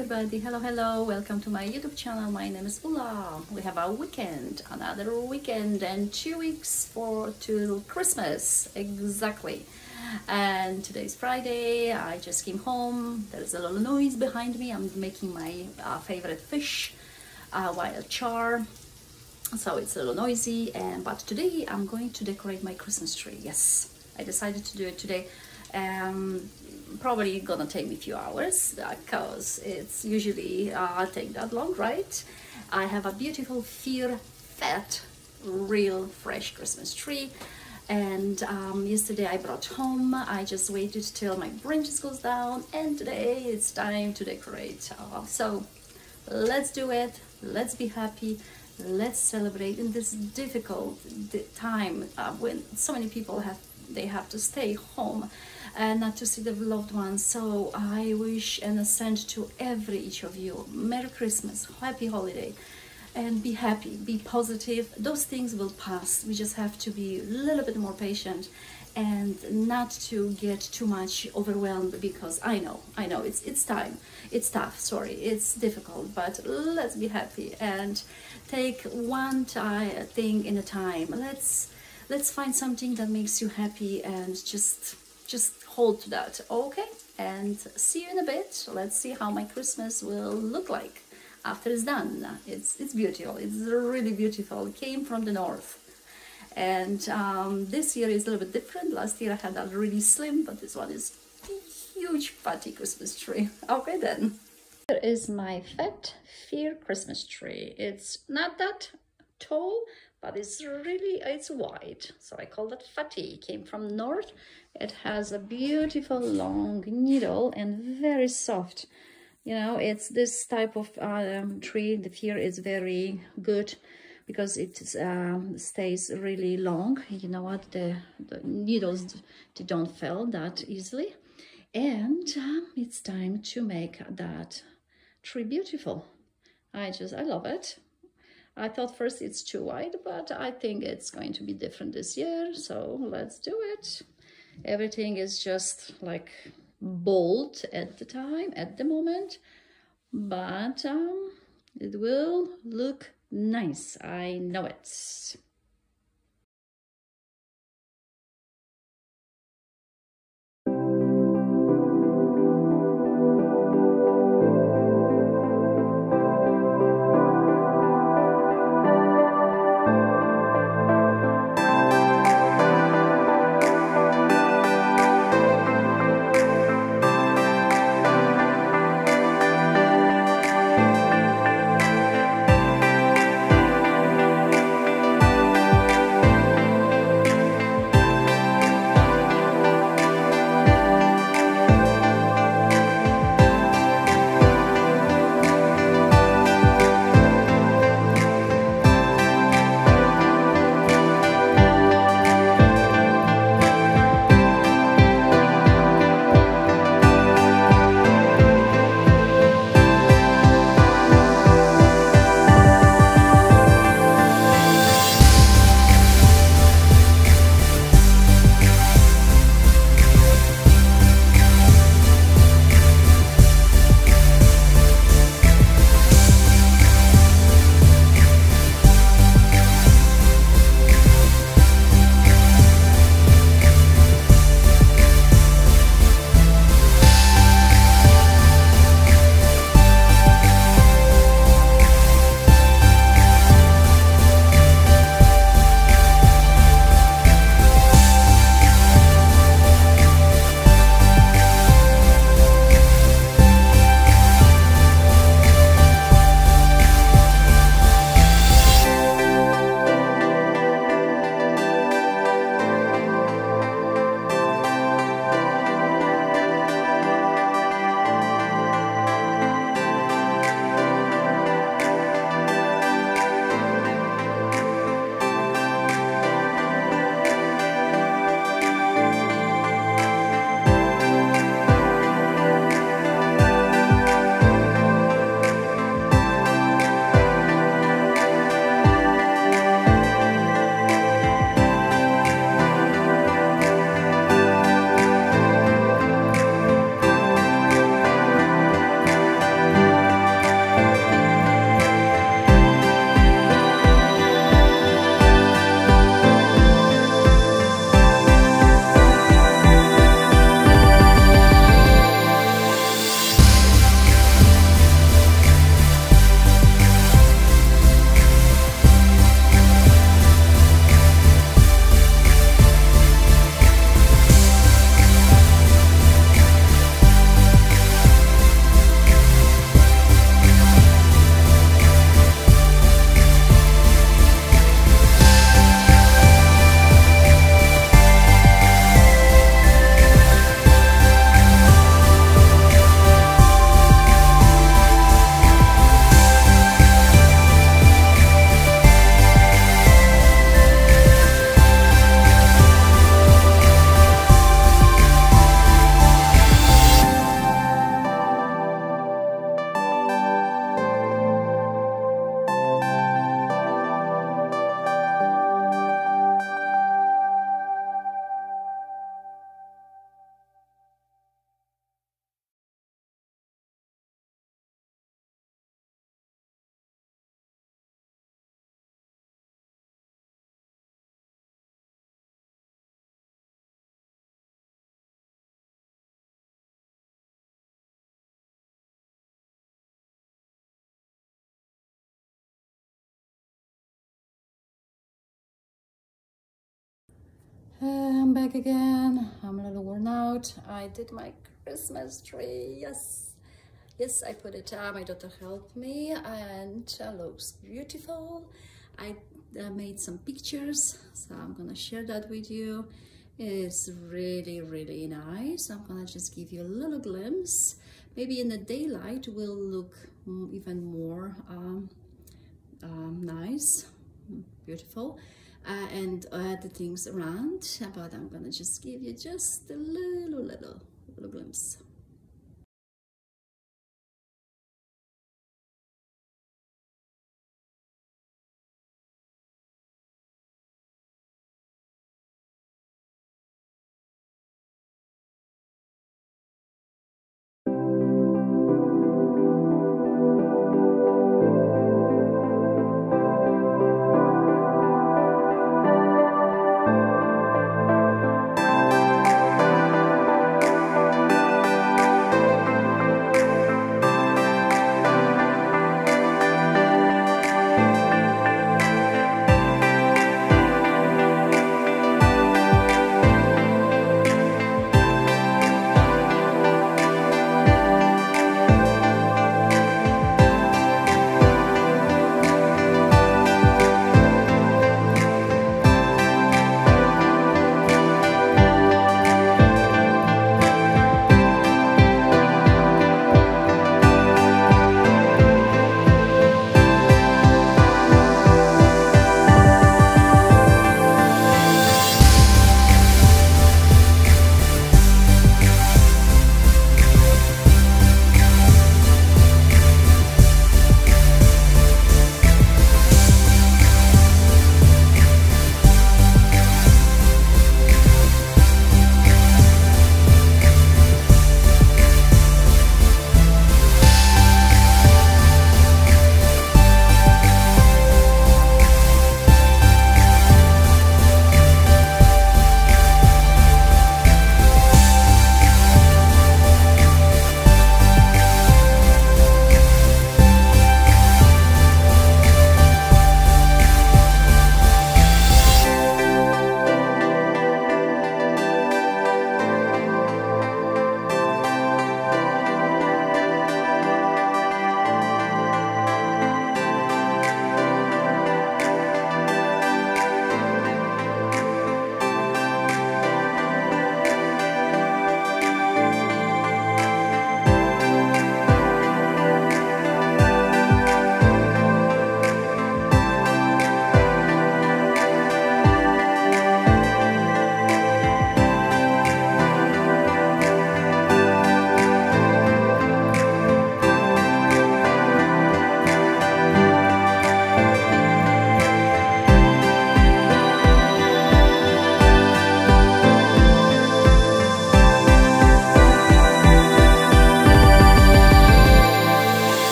everybody, hello hello, welcome to my YouTube channel, my name is Ula. We have a weekend, another weekend and two weeks for to Christmas, exactly. And today's Friday, I just came home, there's a little noise behind me, I'm making my uh, favorite fish, uh, wild char, so it's a little noisy, and but today I'm going to decorate my Christmas tree, yes. I decided to do it today. Um, probably gonna take me a few hours because it's usually uh, take that long, right? I have a beautiful Fir Fat, real fresh Christmas tree. And um, yesterday I brought home, I just waited till my branches goes down and today it's time to decorate. Uh, so let's do it, let's be happy, let's celebrate in this difficult time uh, when so many people have they have to stay home and not to see the loved ones. So I wish and send to every each of you Merry Christmas, Happy Holiday, and be happy, be positive. Those things will pass. We just have to be a little bit more patient and not to get too much overwhelmed because I know, I know it's it's time, it's tough. Sorry, it's difficult, but let's be happy and take one thing in a time. Let's let's find something that makes you happy and just just hold to that. Okay and see you in a bit. Let's see how my christmas will look like after it's done. It's it's beautiful. It's really beautiful. It came from the north. And um, this year is a little bit different. Last year i had a really slim but this one is huge fatty christmas tree. Okay then. Here is my fat fir christmas tree. It's not that tall but it's really it's white so i call that fatty came from north. It has a beautiful long needle and very soft. You know it's this type of um, tree. The fir is very good because it um, stays really long. You know what? The, the needles they don't fall that easily. And um, it's time to make that tree beautiful. I just i love it I thought first it's too wide, but I think it's going to be different this year. So let's do it. Everything is just like bold at the time, at the moment, but um, it will look nice. I know it. I'm back again. I'm a little worn out. I did my Christmas tree. Yes. Yes, I put it up. My daughter helped me and it looks beautiful. I uh, made some pictures, so I'm gonna share that with you. It's really, really nice. I'm gonna just give you a little glimpse. Maybe in the daylight will look even more um, um, nice, beautiful uh, and the things around. But I'm gonna just give you just a little little little glimpse